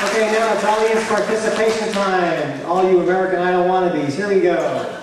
Okay, now it's audience participation time. All you American Idol wannabes, here we go.